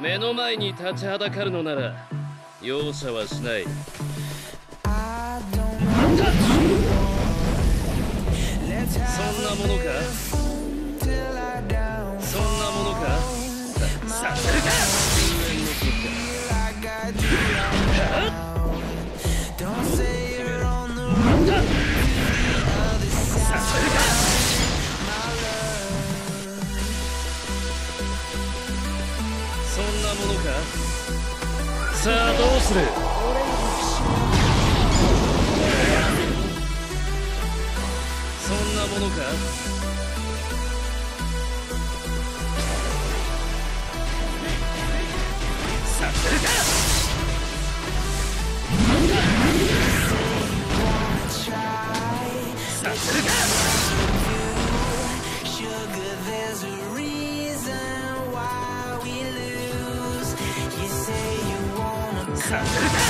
目の前に立ちはだかるのなら容赦はしない。そんなものか？なものか？さあどうする？そんなものか？させるか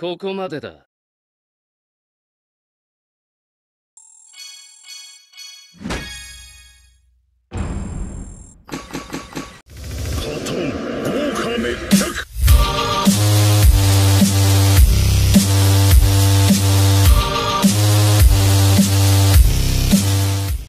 ここまでだ。カトン豪華メッ